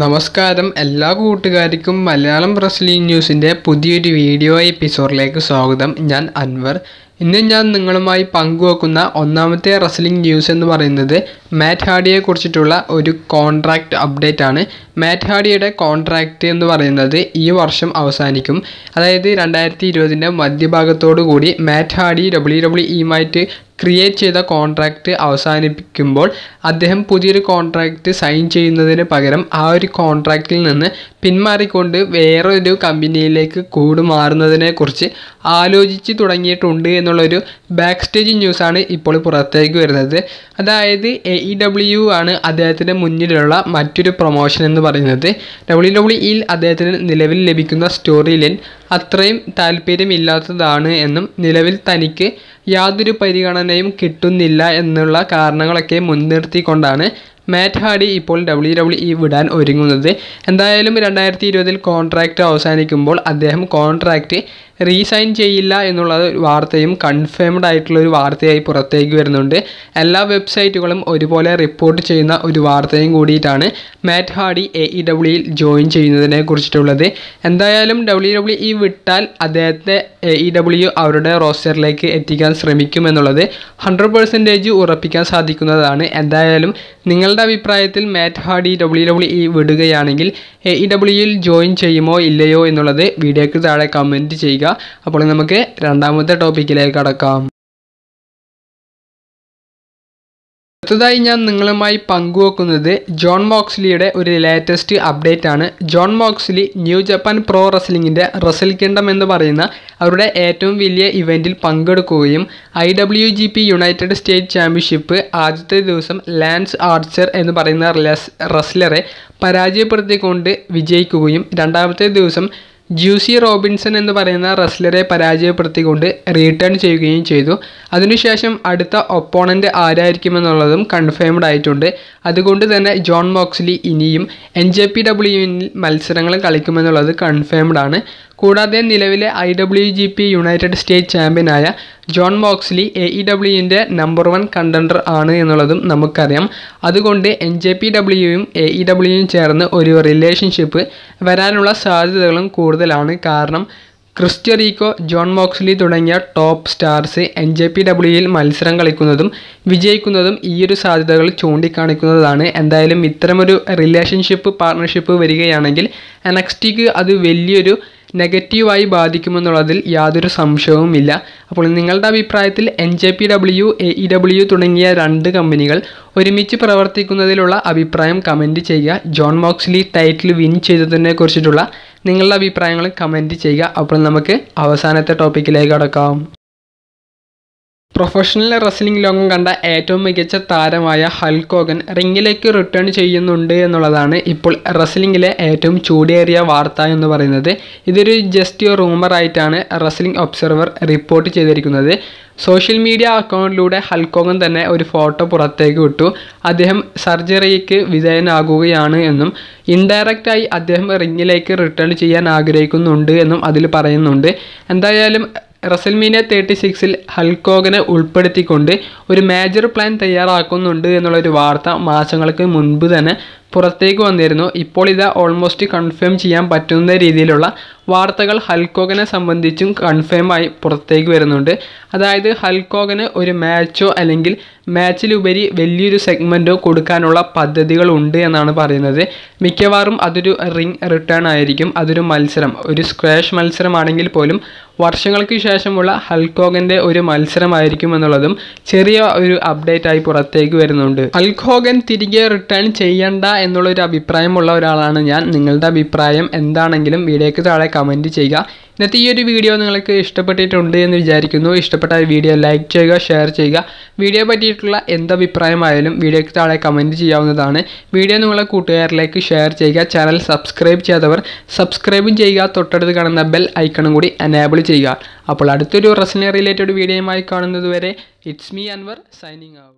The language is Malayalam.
നമസ്കാരം. എല്ലാ കൂട്ടുകാർക്കും മലയാളം റെസ്ലിംഗ് ന്യൂസിന്റെ പുതിയൊരു വീഡിയോ എപ്പിസോഡിലേക്ക് സ്വാഗതം. ഞാൻ അൻവർ. ഇന്ന് ഞാൻ നിങ്ങളുമായി പങ്കുവെക്കുന്ന ഒന്നാമത്തെ റസ്ലിംഗ് ന്യൂസ് എന്ന് പറയുന്നത് മാറ്റ് ഹാഡിയെ കുറിച്ചിട്ടുള്ള ഒരു കോൺട്രാക്റ്റ് അപ്ഡേറ്റ് ആണ്. മാറ്റ് ഹാഡിയുടെ കോൺട്രാക്റ്റ് എന്ന് പറയുന്നത് ഈ വർഷം അവസാനിക്കും. അതായത് രണ്ടായിരത്തി ഇരുപതിന്റെ മധ്യഭാഗത്തോടു കൂടി മാറ്റ് ഹാഡി ഡബ്ല്യു ഡബ്ല്യു ഇയുമായിട്ട് ക്രിയേറ്റ് ചെയ്ത കോൺട്രാക്റ്റ് അവസാനിപ്പിക്കുമ്പോൾ അദ്ദേഹം പുതിയൊരു കോൺട്രാക്റ്റ് സൈൻ ചെയ്യുന്നതിന് പകരം ആ ഒരു കോൺട്രാക്റ്റിൽ നിന്ന് പിന്മാറിക്കൊണ്ട് വേറൊരു കമ്പനിയിലേക്ക് കൂടുമാറുന്നതിനെക്കുറിച്ച് ആലോചിച്ച് തുടങ്ങിയിട്ടുണ്ട് എന്നുള്ളൊരു ബാക്ക് സ്റ്റേജ് ന്യൂസാണ് ഇപ്പോൾ പുറത്തേക്ക് വരുന്നത്. അതായത് എ ഇ ഡബ്ല്യു ആണ് അദ്ദേഹത്തിന്റെ മുന്നിലുള്ള മറ്റൊരു പ്രൊമോഷൻ എന്ന് പറയുന്നത്. ഡബ്ല്യു ഡബ്ല്യു ഇയിൽ അദ്ദേഹത്തിന് നിലവിൽ ലഭിക്കുന്ന സ്റ്റോറി ലൈൻ അത്രയും താല്പര്യമില്ലാത്തതാണ് എന്നും നിലവിൽ തനിക്ക് യാതൊരു പരിഗണനയും കിട്ടുന്നില്ല എന്നുള്ള കാരണങ്ങളൊക്കെ മുൻനിർത്തിക്കൊണ്ടാണ് മാറ്റ് ഹാഡി ഇപ്പോൾ ഡബ്ല്യു ഡബ്ല്യു ഇ വിടാൻ ഒരുങ്ങുന്നത്. എന്തായാലും രണ്ടായിരത്തി ഇരുപതിൽ കോൺട്രാക്റ്റ് അവസാനിക്കുമ്പോൾ അദ്ദേഹം കോൺട്രാക്റ്റ് റീസൈൻ ചെയ്യില്ല എന്നുള്ള വാർത്തയും കൺഫേംഡ് ആയിട്ടുള്ള ഒരു വാർത്തയായി പുറത്തേക്ക് വരുന്നുണ്ട്. എല്ലാ വെബ്സൈറ്റുകളും ഒരുപോലെ റിപ്പോർട്ട് ചെയ്യുന്ന ഒരു വാർത്തയും കൂടിയിട്ടാണ് മാറ്റ് ഹാഡി എ ഇ ഡബ്ല്യുയിൽ ജോയിൻ ചെയ്യുന്നതിനെ കുറിച്ചിട്ടുള്ളത്. എന്തായാലും ഡബ്ല്യു ഡബ്ല്യു ഇ വിട്ടാൽ അദ്ദേഹത്തെ എ ഇ ഡബ്ല്യു അവരുടെ റോസ്റ്ററിലേക്ക് എത്തിക്കാൻ ശ്രമിക്കുമെന്നുള്ളത് ഹൺഡ്രഡ് പെർസെന്റേജ് ഉറപ്പിക്കാൻ സാധിക്കുന്നതാണ്. എന്തായാലും നിങ്ങളുടെ അഭിപ്രായത്തിൽ Matt Hardy W W E വിടുകയാണെങ്കിൽ A E ഡബ്ല്യുയിൽ ജോയിൻ ചെയ്യുമോ ഇല്ലയോ എന്നുള്ളത് വീഡിയോയ്ക്ക് താഴെ കമന്റ് ചെയ്യുക. അപ്പോൾ നമുക്ക് രണ്ടാമത്തെ ടോപ്പിക്കിലേക്ക് കടക്കാം. അടുത്തതായി ഞാൻ നിങ്ങളുമായി പങ്കുവെക്കുന്നത് ജോൺ മോക്സ്ലിയുടെ ഒരു ലേറ്റസ്റ്റ് അപ്ഡേറ്റ് ആണ് John Moxley New Japan Pro റെസ്ലിംഗിന്റെ Wrestle Kingdom എന്ന് പറയുന്ന അവരുടെ ഏറ്റവും വലിയ ഇവന്റിൽ പങ്കെടുക്കുകയും I W G P United State championship ആദ്യത്തെ ദിവസം ലാൻസ് ആർച്ചർ എന്ന് പറയുന്ന റെസ്ലറെ പരാജയപ്പെടുത്തിക്കൊണ്ട് വിജയിക്കുകയും രണ്ടാമത്തെ ദിവസം ജ്യൂസി റോബിൻസൺ എന്ന് പറയുന്ന റെസ്ലറെ പരാജയപ്പെടുത്തിക്കൊണ്ട് റീട്ടേൺ ചെയ്യുകയും ചെയ്തു. അതിനുശേഷം അടുത്ത ഒപ്പോണന്റ് ആരായിരിക്കുമെന്നുള്ളതും കൺഫേംഡ് ആയിട്ടുണ്ട്. അതുകൊണ്ട് തന്നെ ജോൺ മോക്സ്ലി ഇനിയും എൻ ജെ പി ഡബ്ല്യുവിൽ മത്സരങ്ങൾ കളിക്കുമെന്നുള്ളത് കൺഫേംഡ് ആണ്. കൂടാതെ നിലവിലെ I W G P United State ചാമ്പ്യനായ ജോൺ മോക്സ്ലി എ ഇ ഡബ്ല്യുവിന്റെ നമ്പർ വൺ കണ്ടൻഡർ ആണ് എന്നുള്ളതും നമുക്കറിയാം. അതുകൊണ്ട് എൻ ജെ പി ഡബ്ല്യുവും എ ഇ ഡബ്ല്യുവും ചേർന്ന് ഒരു റിലേഷൻഷിപ്പ് വരാനുള്ള സാധ്യതകളും കൂടുതലാണ്. കാരണം ക്രിസ്റ്റ്യറീക്കോ ജോൺ മോക്സ്ലി തുടങ്ങിയ top stars N J P ഡബ്ല്യുയിൽ മത്സരം കളിക്കുന്നതും വിജയിക്കുന്നതും ഈയൊരു സാധ്യതകൾ ചൂണ്ടിക്കാണിക്കുന്നതാണ്. എന്തായാലും ഇത്തരമൊരു റിലേഷൻഷിപ്പ് പാർട്ണർഷിപ്പ് വരികയാണെങ്കിൽ എനക്സ്റ്റിക്ക് അത് വലിയൊരു നെഗറ്റീവായി ബാധിക്കുമെന്നുള്ളതിൽ യാതൊരു സംശയവുമില്ല. അപ്പോൾ നിങ്ങളുടെ അഭിപ്രായത്തിൽ N J P W A E W തുടങ്ങിയ രണ്ട് കമ്പനികൾ ഒരുമിച്ച് പ്രവർത്തിക്കുന്നതിലുള്ള അഭിപ്രായം കമന്റ് ചെയ്യുക. ജോൺ മോക്സ്ലി ടൈറ്റിൽ വിൻ ചെയ്തതിനെ കുറിച്ചിട്ടുള്ള നിങ്ങളുടെ അഭിപ്രായങ്ങൾ കമന്റ് ചെയ്യുക. അപ്പോൾ നമുക്ക് അവസാനത്തെ ടോപ്പിക്കിലേക്ക് കടക്കാം. പ്രൊഫഷണൽ റെസ്ലിംഗ് ലോകം കണ്ട ഏറ്റവും മികച്ച താരമായ ഹൽക്കോഗൻ റിംഗിലേക്ക് റിട്ടേൺ ചെയ്യുന്നുണ്ട് എന്നുള്ളതാണ് ഇപ്പോൾ റെസ്ലിംഗിലെ ഏറ്റവും ചൂടേറിയ വാർത്ത എന്ന് പറയുന്നത്. ഇതൊരു ജസ്റ്റ് റൂമർ ആയിട്ടാണ് റെസ്ലിംഗ് ഒബ്സർവർ റിപ്പോർട്ട് ചെയ്തിരിക്കുന്നത്. സോഷ്യൽ മീഡിയ അക്കൗണ്ടിലൂടെ ഹൽക്കോഗൻ തന്നെ ഒരു ഫോട്ടോ പുറത്തേക്ക് വിട്ടു അദ്ദേഹം സർജറിക്ക് വിധേയനാകുകയാണ് എന്നും ഇൻഡയറക്റ്റായി അദ്ദേഹം റിങ്ങിലേക്ക് റിട്ടേൺ ചെയ്യാൻ ആഗ്രഹിക്കുന്നുണ്ട് എന്നും അതിൽ പറയുന്നുണ്ട്. എന്തായാലും റസൽമീനിയ തേർട്ടി സിക്സിൽ ഹൽക്കോഗനെ ഉൾപ്പെടുത്തിക്കൊണ്ട് ഒരു മേജർ പ്ലാൻ തയ്യാറാക്കുന്നുണ്ട് എന്നുള്ളൊരു വാർത്ത മാസങ്ങൾക്ക് മുൻപ് തന്നെ പുറത്തേക്ക് വന്നിരുന്നു. ഇപ്പോൾ ഇത് ഓൾമോസ്റ്റ് കൺഫേം ചെയ്യാൻ പറ്റുന്ന രീതിയിലുള്ള വാർത്തകൾ ഹൽക്കോഗനെ സംബന്ധിച്ചും കൺഫേമായി പുറത്തേക്ക് വരുന്നുണ്ട്. അതായത് ഹൽക്കോഗന് ഒരു മാച്ചോ അല്ലെങ്കിൽ മാച്ചിലുപരി വലിയൊരു സെഗ്മെന്റോ കൊടുക്കാനുള്ള പദ്ധതികൾ ഉണ്ട് എന്നാണ് പറയുന്നത്. മിക്കവാറും അതൊരു റിംഗ് റിട്ടേൺ ആയിരിക്കും. അതൊരു മത്സരം. ഒരു സ്ക്വാഷ് മത്സരമാണെങ്കിൽ പോലും വർഷങ്ങൾക്ക് ശേഷമുള്ള ഹൽക്കോഗന്റെ ഒരു മത്സരമായിരിക്കും എന്നുള്ളതും ചെറിയ ഒരു അപ്ഡേറ്റ് ആയി പുറത്തേക്ക് വരുന്നുണ്ട്. ഹൽക്കോഗൻ തിരികെ റിട്ടേൺ ചെയ്യണ്ട എന്നുള്ളൊരു അഭിപ്രായമുള്ള ഒരാളാണ് ഞാൻ. നിങ്ങളുടെ അഭിപ്രായം എന്താണെങ്കിലും വീഡിയോയ്ക്ക് താഴെ കമന്റ് ചെയ്യുക. ഇന്നത്തെ ഈ ഒരു വീഡിയോ നിങ്ങൾക്ക് ഇഷ്ടപ്പെട്ടിട്ടുണ്ട് എന്ന് വിചാരിക്കുന്നു. ഇഷ്ടപ്പെട്ട വീഡിയോ ലൈക്ക് ചെയ്യുക ഷെയർ ചെയ്യുക. വീഡിയോ പറ്റിയിട്ടുള്ള എന്ത് അഭിപ്രായമായാലും വീഡിയോയ്ക്ക് താഴെ കമന്റ് ചെയ്യാവുന്നതാണ്. വീഡിയോ നിങ്ങളെ കൂട്ടുകാരിലേക്ക് ഷെയർ ചെയ്യുക. ചാനൽ സബ്സ്ക്രൈബ് ചെയ്യാത്തവർ സബ്സ്ക്രൈബും ചെയ്യുക. തൊട്ടടുത്ത് കാണുന്ന ബെൽ ഐക്കണും കൂടി എനേബിൾ ചെയ്യുക. അപ്പോൾ അടുത്തൊരു റെസ്ലിംഗ് റിലേറ്റഡ് വീഡിയോയുമായി കാണുന്നതുവരെ it's me Anwar signing out